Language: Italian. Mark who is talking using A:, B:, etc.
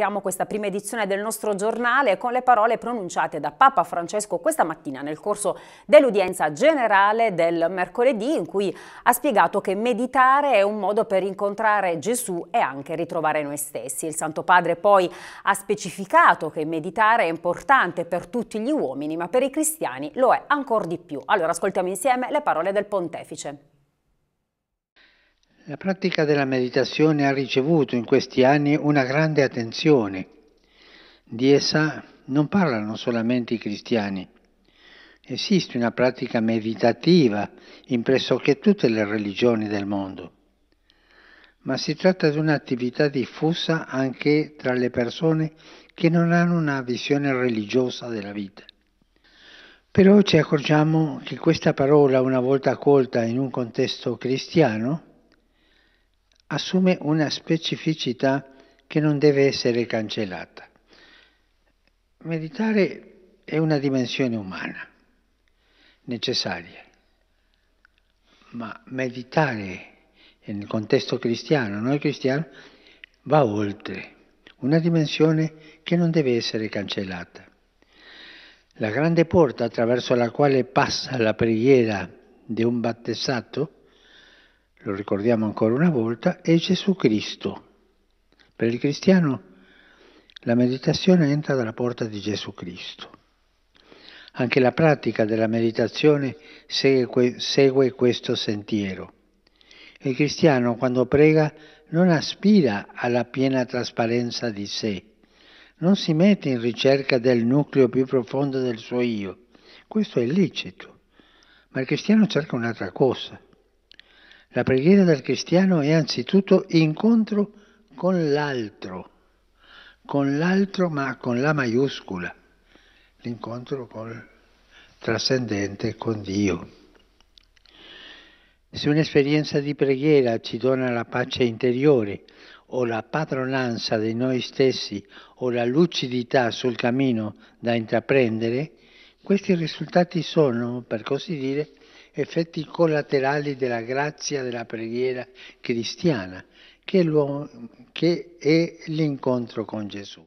A: apriamo questa prima edizione del nostro giornale con le parole pronunciate da Papa Francesco questa mattina nel corso dell'udienza generale del mercoledì in cui ha spiegato che meditare è un modo per incontrare Gesù e anche ritrovare noi stessi. Il Santo Padre poi ha specificato che meditare è importante per tutti gli uomini ma per i cristiani lo è ancora di più. Allora ascoltiamo insieme le parole del Pontefice.
B: La pratica della meditazione ha ricevuto in questi anni una grande attenzione. Di essa non parlano solamente i cristiani. Esiste una pratica meditativa in pressoché tutte le religioni del mondo, ma si tratta di un'attività diffusa anche tra le persone che non hanno una visione religiosa della vita. Però ci accorgiamo che questa parola, una volta accolta in un contesto cristiano, assume una specificità che non deve essere cancellata. Meditare è una dimensione umana, necessaria, ma meditare nel contesto cristiano, noi cristiani, va oltre, una dimensione che non deve essere cancellata. La grande porta attraverso la quale passa la preghiera di un battezzato lo ricordiamo ancora una volta, è Gesù Cristo. Per il cristiano la meditazione entra dalla porta di Gesù Cristo. Anche la pratica della meditazione segue, segue questo sentiero. Il cristiano quando prega non aspira alla piena trasparenza di sé, non si mette in ricerca del nucleo più profondo del suo io. Questo è lecito, ma il cristiano cerca un'altra cosa la preghiera del cristiano è anzitutto incontro con l'altro, con l'altro ma con la maiuscola, l'incontro col trascendente, con Dio. Se un'esperienza di preghiera ci dona la pace interiore o la padronanza di noi stessi o la lucidità sul cammino da intraprendere, questi risultati sono, per così dire, effetti collaterali della grazia della preghiera cristiana, che è l'incontro con Gesù.